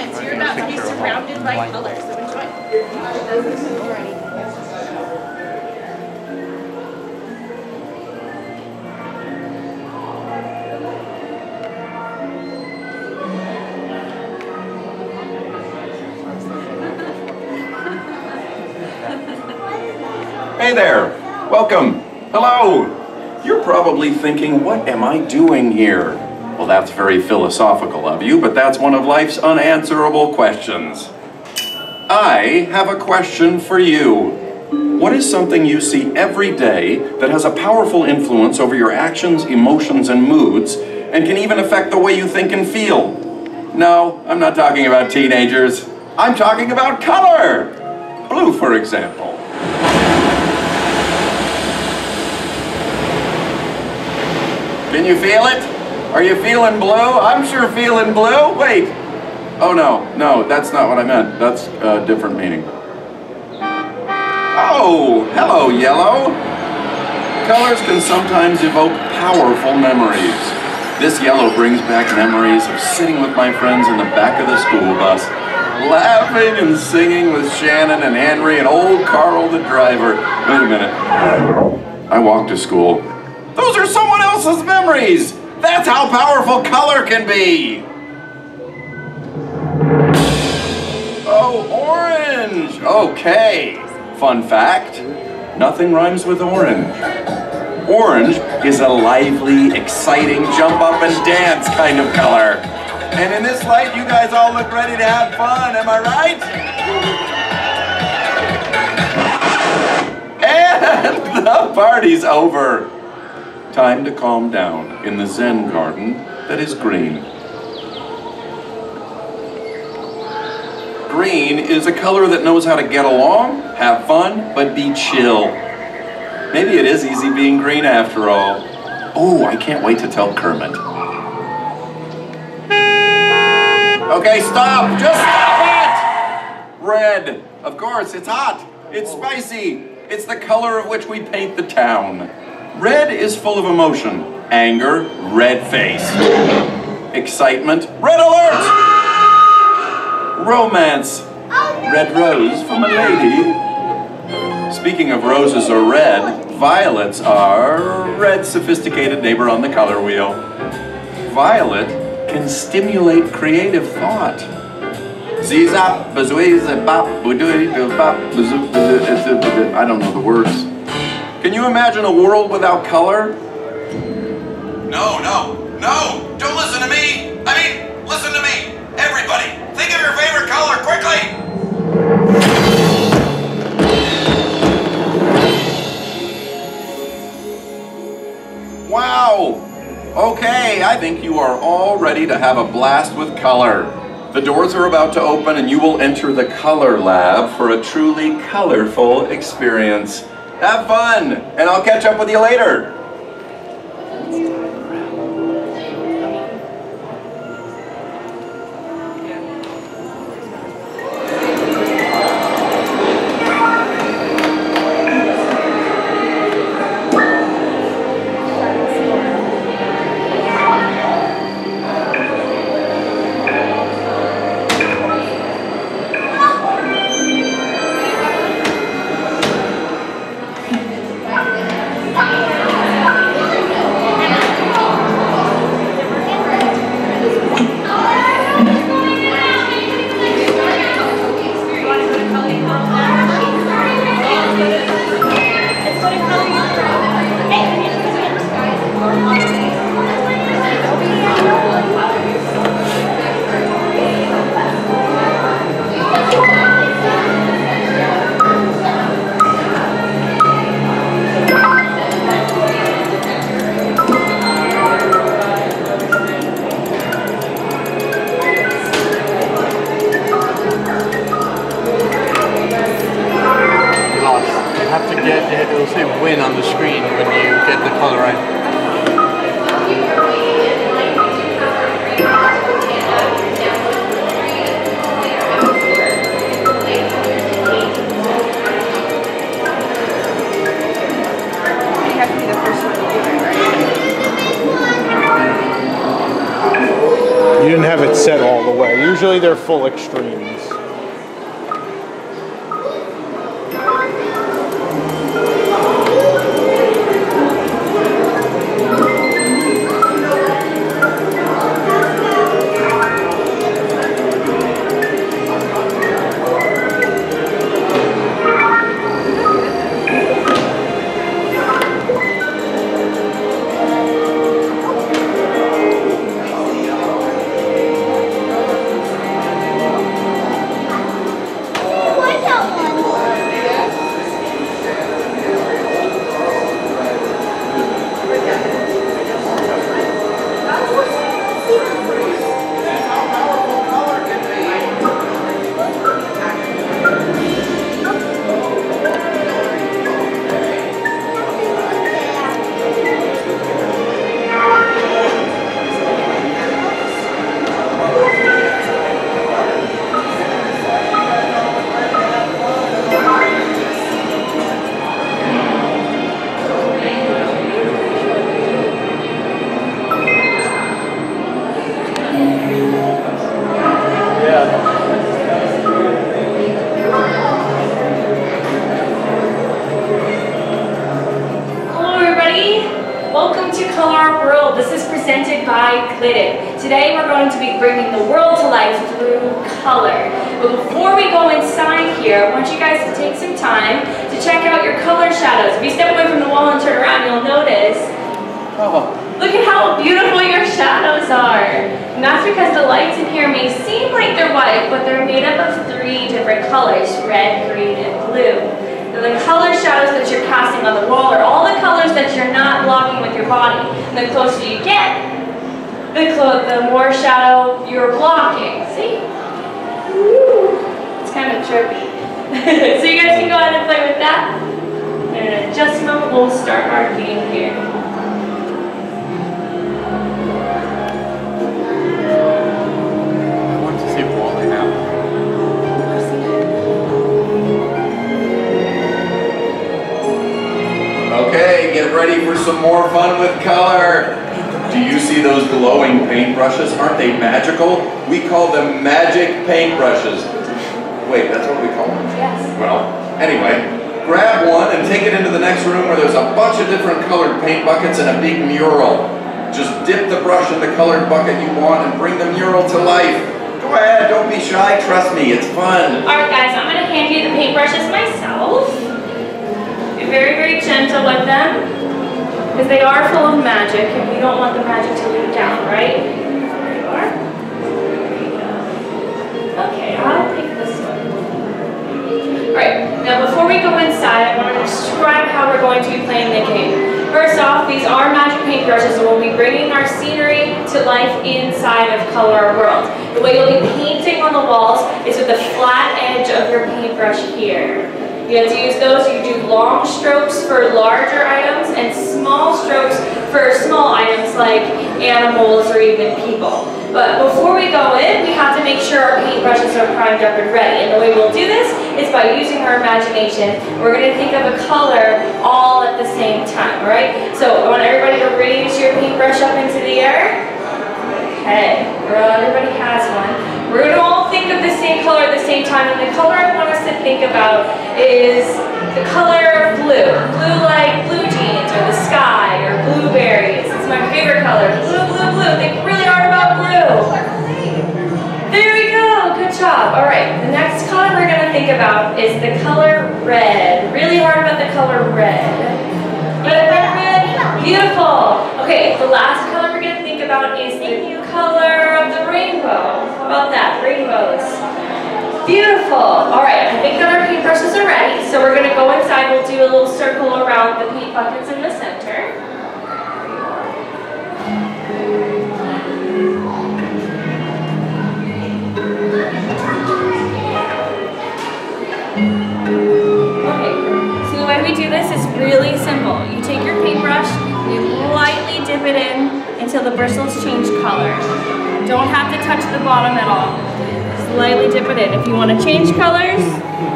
A moments, you're about to be surrounded by colors. So enjoy. Hey there! Welcome! Hello! You're probably thinking, what am I doing here? Well, that's very philosophical of you, but that's one of life's unanswerable questions. I have a question for you. What is something you see every day that has a powerful influence over your actions, emotions, and moods, and can even affect the way you think and feel? No, I'm not talking about teenagers. I'm talking about color! Blue, for example. Can you feel it? Are you feeling blue? I'm sure feeling blue. Wait. Oh no, no, that's not what I meant. That's a different meaning. Oh, hello, yellow. Colors can sometimes evoke powerful memories. This yellow brings back memories of sitting with my friends in the back of the school bus, laughing and singing with Shannon and Henry and old Carl the driver. Wait a minute. I walked to school. Those are someone else's memories! That's how powerful color can be! Oh, orange! Okay. Fun fact nothing rhymes with orange. Orange is a lively, exciting, jump up and dance kind of color. And in this light, you guys all look ready to have fun, am I right? And the party's over. Time to calm down in the Zen garden that is green. Green is a color that knows how to get along, have fun, but be chill. Maybe it is easy being green after all. Oh, I can't wait to tell Kermit. Okay, stop! Just stop it! Red. Of course, it's hot. It's spicy. It's the color of which we paint the town. Red is full of emotion. Anger, red face. Excitement, red alert! Romance, red rose from a lady. Speaking of roses are red, violets are red sophisticated neighbor on the color wheel. Violet can stimulate creative thought. Zizap, bazooiz, bop, I don't know the words. Can you imagine a world without color? No, no, no! Don't listen to me! I mean, listen to me! Everybody, think of your favorite color, quickly! Wow! Okay, I think you are all ready to have a blast with color. The doors are about to open and you will enter the color lab for a truly colorful experience. Have fun, and I'll catch up with you later. Usually they're full extremes. Presented by Glidden. Today we're going to be bringing the world to life through color. But before we go inside here, I want you guys to take some time to check out your color shadows. If you step away from the wall and turn around, you'll notice oh. Look at how beautiful your shadows are. And that's because the lights in here may seem like they're white, but they're made up of three different colors, red, green, and blue. And the color shadows that you're casting on the wall are all the colors that you're not blocking with your body. And the closer you get, the, the more shadow you're blocking. See? It's kind of trippy. so you guys can go ahead and play with that. And in just a moment, we'll start our game here. I want to see Wally now. Okay, get ready for some more fun with color. Do you see those glowing paintbrushes? Aren't they magical? We call them magic paintbrushes. Wait, that's what we call them? Yes. Well, anyway, grab one and take it into the next room where there's a bunch of different colored paint buckets and a big mural. Just dip the brush in the colored bucket you want and bring the mural to life. Go ahead, don't be shy, trust me, it's fun. Alright guys, I'm gonna hand you the paintbrushes myself. Be very, very gentle with them. Because they are full of magic and we don't want the magic to leak down, right? There you are. Okay, I'll pick this one. Alright, now before we go inside, I want to describe how we're going to be playing the game. First off, these are magic paintbrushes and we'll be bringing our scenery to life inside of Color Our World. The way you'll be painting on the walls is with the flat edge of your paintbrush here. You have to use those, you do long strokes for larger items and small strokes for small items like animals or even people. But before we go in, we have to make sure our paintbrushes are primed up and ready. And the way we'll do this is by using our imagination. We're going to think of a color all at the same time, right? So I want everybody to raise your paintbrush up into the air. Okay, well, everybody has one. We're going to all think of the same color at the same time, and the color I want us to think about is the color blue. Blue like blue jeans, or the sky, or blueberries. It's my favorite color. Blue, blue, blue. Think really hard about blue. There we go, good job. All right, the next color we're going to think about is the color red. Really hard about the color red. Red, red, red. Beautiful. Okay, the last color we're going to think about is the color of the rainbow. How about that? Rainbows. Beautiful. All right, I think that our paintbrushes are ready. So we're going to go inside. We'll do a little circle around the paint buckets in the center. Bottom at all. Just lightly dip it in. If you want to change colors,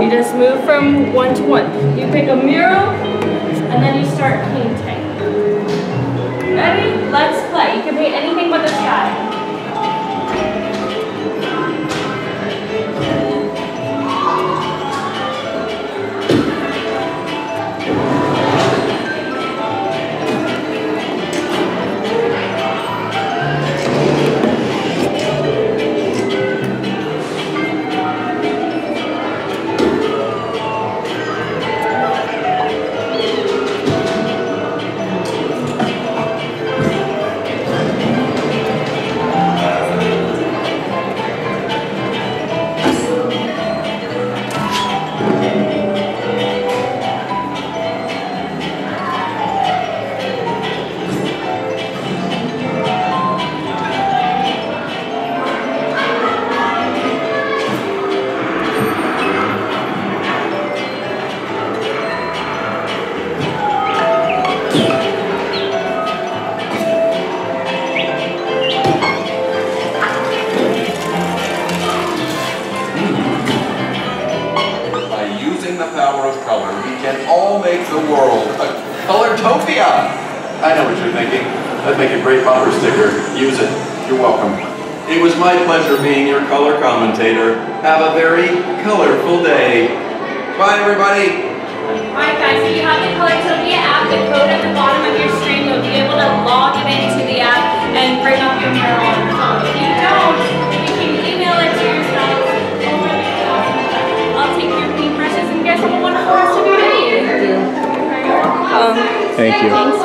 you just move from one to one. You pick a mural, and then you start painting. Ready? Let's play. You can paint anything but the sky. Make the world a Colortopia. I know what you're thinking. That'd make a great bumper sticker. Use it. You're welcome. It was my pleasure being your color commentator. Have a very colorful day. Bye, everybody. Alright guys, so you have the Colortopia app, the code at the bottom of your screen, Thank you. Thanks.